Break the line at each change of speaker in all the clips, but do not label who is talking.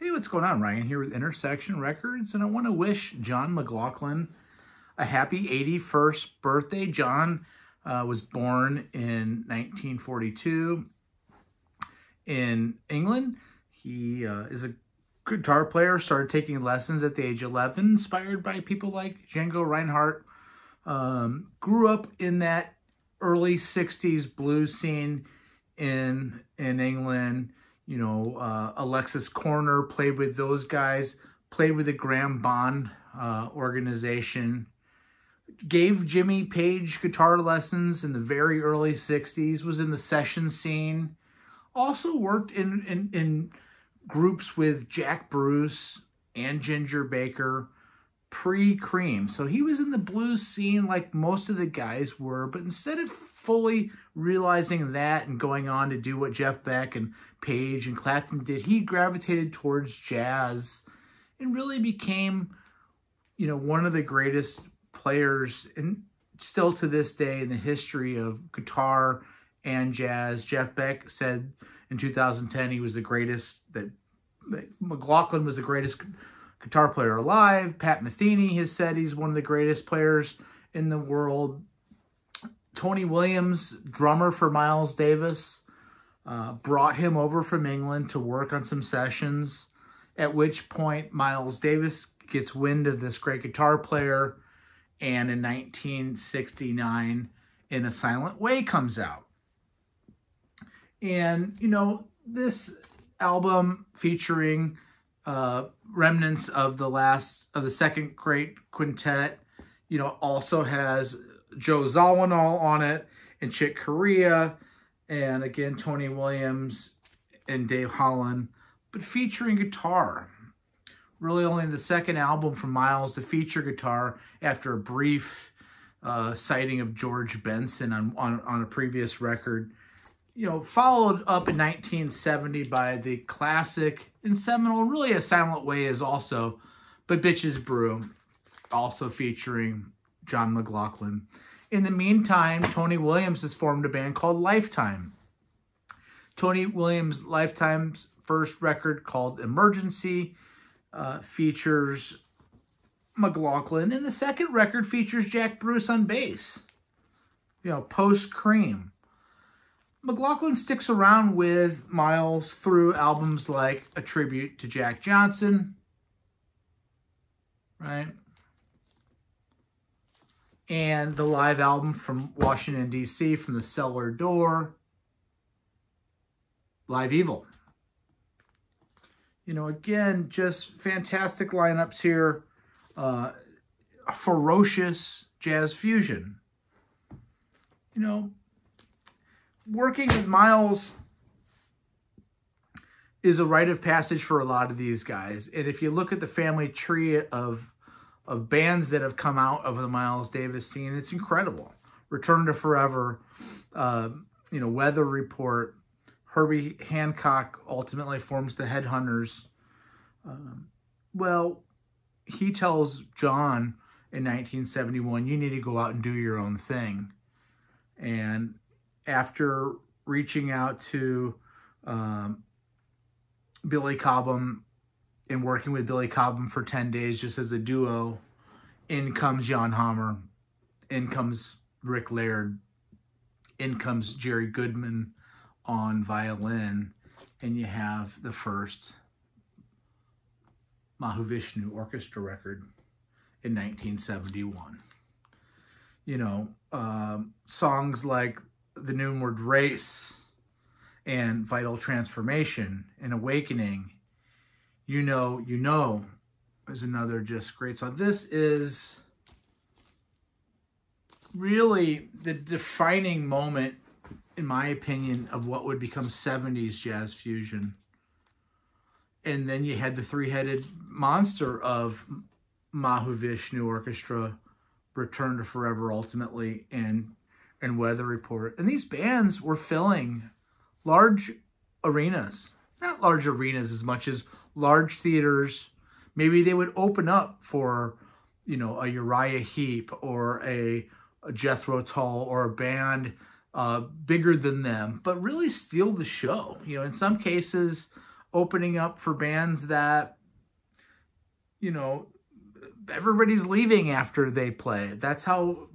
Hey, what's going on? Ryan here with Intersection Records, and I want to wish John McLaughlin a happy 81st birthday. John uh, was born in 1942 in England. He uh, is a guitar player, started taking lessons at the age of 11, inspired by people like Django Reinhardt. Um, grew up in that early 60s blues scene in in England you know, uh, Alexis Korner played with those guys, played with the Graham Bond uh, organization, gave Jimmy Page guitar lessons in the very early 60s, was in the session scene, also worked in, in, in groups with Jack Bruce and Ginger Baker pre-Cream. So he was in the blues scene like most of the guys were, but instead of fully realizing that and going on to do what Jeff Beck and Page and Clapton did, he gravitated towards jazz and really became, you know, one of the greatest players and still to this day in the history of guitar and jazz. Jeff Beck said in 2010 he was the greatest, that, that McLaughlin was the greatest guitar player alive. Pat Metheny has said he's one of the greatest players in the world. Tony Williams, drummer for Miles Davis, uh, brought him over from England to work on some sessions, at which point Miles Davis gets wind of this great guitar player, and in 1969, In a Silent Way comes out. And, you know, this album featuring uh, remnants of the last, of the second great quintet, you know, also has Joe Zawinul on it, and Chick Corea, and again, Tony Williams and Dave Holland, but featuring guitar. Really only the second album from Miles to feature guitar after a brief uh, sighting of George Benson on, on, on a previous record. You know, followed up in 1970 by the classic and seminal, really a silent way is also, but Bitches Brew, also featuring John McLaughlin. In the meantime, Tony Williams has formed a band called Lifetime. Tony Williams' Lifetime's first record called Emergency uh, features McLaughlin, and the second record features Jack Bruce on bass. You know, post Cream. McLaughlin sticks around with Miles through albums like A Tribute to Jack Johnson, right? And the live album from Washington, D.C., from the cellar door, Live Evil. You know, again, just fantastic lineups here. Uh, ferocious jazz fusion. You know, working with Miles is a rite of passage for a lot of these guys. And if you look at the family tree of of bands that have come out of the Miles Davis scene. It's incredible. Return to Forever, uh, you know, Weather Report, Herbie Hancock ultimately forms the Headhunters. Um, well, he tells John in 1971, you need to go out and do your own thing. And after reaching out to um, Billy Cobham and working with Billy Cobham for 10 days just as a duo. In comes Jan Hammer. In comes Rick Laird. In comes Jerry Goodman on violin. And you have the first Mahavishnu Orchestra record in 1971. You know, um, songs like The Noonward Race and Vital Transformation and Awakening you Know, You Know is another just great song. This is really the defining moment, in my opinion, of what would become 70s jazz fusion. And then you had the three-headed monster of Mahavishnu Orchestra, Return to Forever ultimately, and, and Weather Report. And these bands were filling large arenas not large arenas as much as large theaters. Maybe they would open up for, you know, a Uriah Heep or a, a Jethro Tull or a band uh, bigger than them, but really steal the show. You know, in some cases, opening up for bands that, you know, everybody's leaving after they play. That's how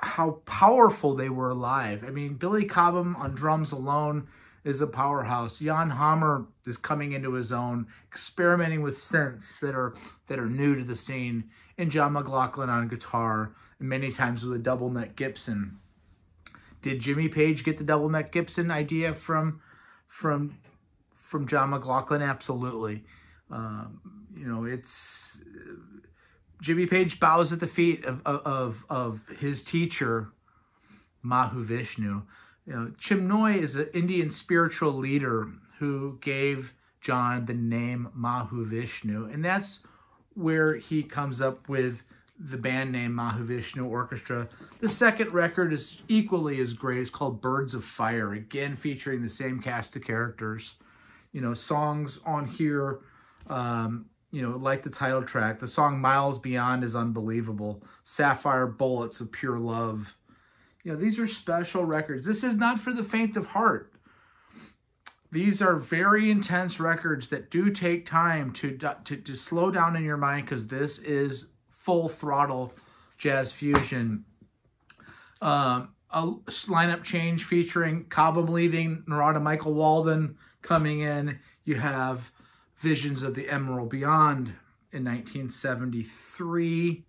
how powerful they were live. I mean, Billy Cobham on drums alone is a powerhouse. Jan Hammer is coming into his own, experimenting with synths that are that are new to the scene, and John McLaughlin on guitar, and many times with a double neck Gibson. Did Jimmy Page get the double neck Gibson idea from from from John McLaughlin? Absolutely. Um, you know, it's Jimmy Page bows at the feet of of of his teacher, Mahavishnu. You know, Chinmoy is an Indian spiritual leader who gave John the name Mahavishnu, and that's where he comes up with the band name Mahavishnu Orchestra. The second record is equally as great. It's called Birds of Fire, again featuring the same cast of characters. You know, songs on here, um, you know, like the title track. The song Miles Beyond is unbelievable. Sapphire Bullets of Pure Love. You know, these are special records. This is not for the faint of heart. These are very intense records that do take time to, to, to slow down in your mind because this is full throttle jazz fusion. Um, a lineup change featuring Cobham leaving, Narada Michael Walden coming in. You have Visions of the Emerald Beyond in 1973.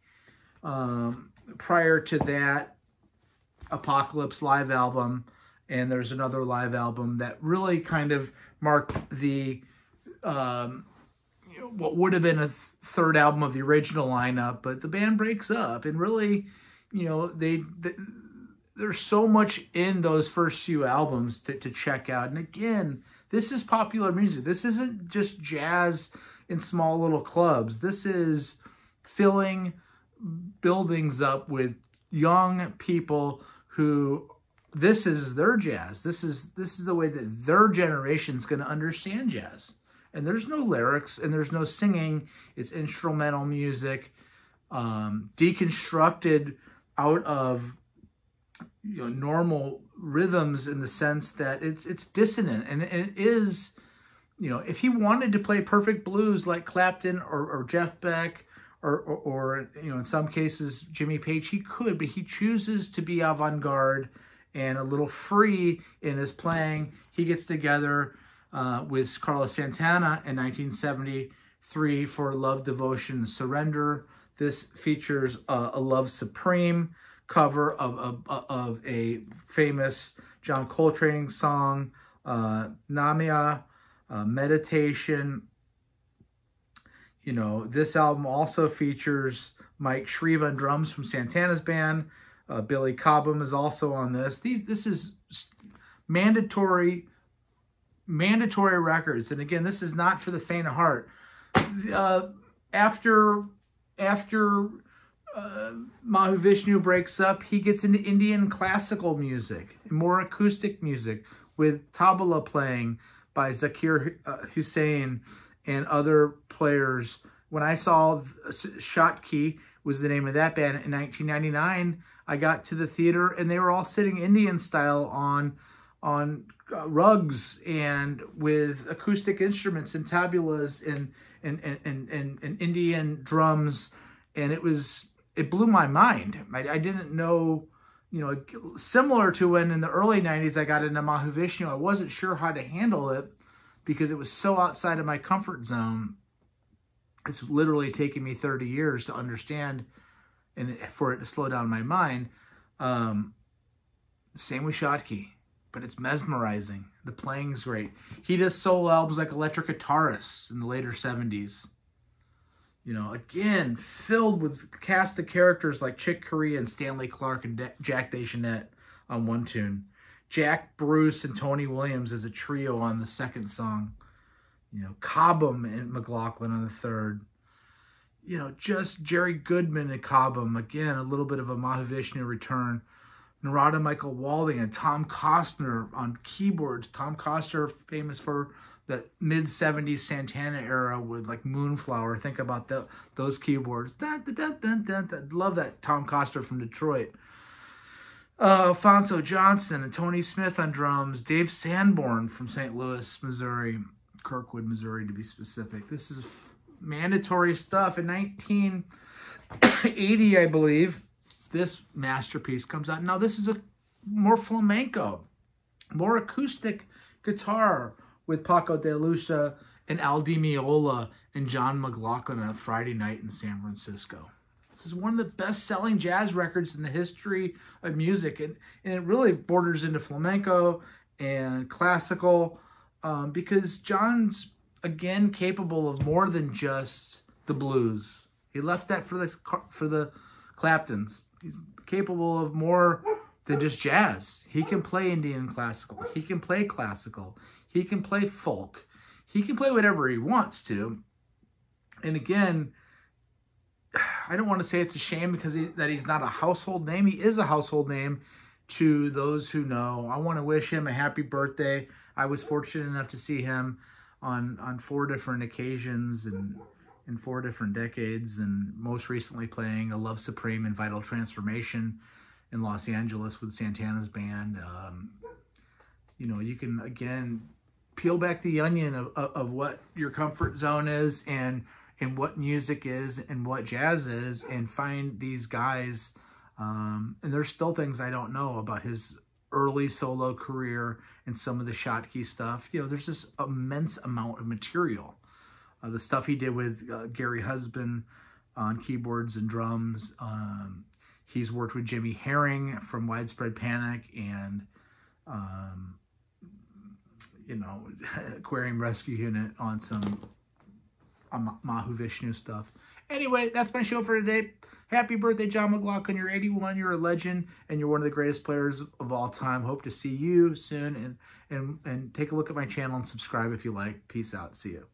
Um, prior to that, Apocalypse live album, and there's another live album that really kind of marked the um, what would have been a th third album of the original lineup, but the band breaks up, and really, you know, they, they there's so much in those first few albums to, to check out. And again, this is popular music. This isn't just jazz in small little clubs. This is filling buildings up with young people who this is their jazz. This is this is the way that their generation's going to understand jazz and there's no lyrics and there's no singing. It's instrumental music, um, deconstructed out of you know normal rhythms in the sense that it's it's dissonant and it is you know if he wanted to play perfect blues like Clapton or, or Jeff Beck or, or, or you know in some cases Jimmy Page he could but he chooses to be avant-garde and a little free in his playing he gets together uh, with Carlos Santana in 1973 for Love, Devotion, Surrender. This features uh, a Love Supreme cover of, of, of, a famous John Coltrane song, uh, Naima, uh, Meditation. You know, this album also features Mike Shrieve on drums from Santana's band. Uh, Billy Cobham is also on this. These This is mandatory mandatory records. And again, this is not for the faint of heart. Uh, after after uh, Mahavishnu breaks up, he gets into Indian classical music, more acoustic music with tabla playing by Zakir uh, Hussain and other players. When I saw Shakti was the name of that band in 1999, I got to the theater and they were all sitting Indian style on on uh, rugs and with acoustic instruments and tabulas and and, and, and, and Indian drums. And it was, it blew my mind. I, I didn't know, you know, similar to when in the early 90s I got into Mahavishnu, I wasn't sure how to handle it because it was so outside of my comfort zone. It's literally taken me 30 years to understand and for it to slow down my mind. Um, same with Shakti but it's mesmerizing. The playing's great. He does solo albums like Electric Guitarists in the later 70s. You know, again, filled with cast of characters like Chick Corea and Stanley Clarke and De Jack DeJohnette on one tune. Jack Bruce and Tony Williams as a trio on the second song. You know, Cobham and McLaughlin on the third. You know, just Jerry Goodman and Cobham. Again, a little bit of a Mahavishnu return. Narada Michael Walden and Tom Coster on keyboards. Tom Coster, famous for the mid 70s Santana era with like Moonflower. Think about the, those keyboards. I love that Tom Coster from Detroit. Uh, Alphonso Johnson and Tony Smith on drums, Dave Sanborn from St. Louis, Missouri, Kirkwood, Missouri to be specific. This is mandatory stuff. In 1980, I believe, this masterpiece comes out. Now, this is a more flamenco, more acoustic guitar with Paco de Lucia and Al Di Meola and John McLaughlin on a Friday night in San Francisco. This is one of the best-selling jazz records in the history of music, and, and it really borders into flamenco and classical um, because John's, again, capable of more than just the blues. He left that for the, for the Claptons. He's capable of more than just jazz. He can play Indian classical. He can play classical. He can play folk. He can play whatever he wants to. And again, I don't want to say it's a shame because he, that he's not a household name. He is a household name to those who know. I want to wish him a happy birthday. I was fortunate enough to see him on on four different occasions and in four different decades, and most recently playing a Love Supreme and Vital Transformation in Los Angeles with Santana's band. Um, you know, you can again peel back the onion of, of, of what your comfort zone is and and what music is and what jazz is and find these guys. Um, and there's still things I don't know about his early solo career and some of the Shakti stuff. You know, there's this immense amount of material. Uh, the stuff he did with uh, Gary Husband on keyboards and drums. Um, he's worked with Jimmy Herring from Widespread Panic and, um, you know, Aquarium Rescue Unit on some Mahavishnu stuff. Anyway, that's my show for today. Happy birthday, John McLaughlin. You're 81. You're a legend, and you're one of the greatest players of all time. Hope to see you soon, and and and take a look at my channel and subscribe if you like. Peace out. See you.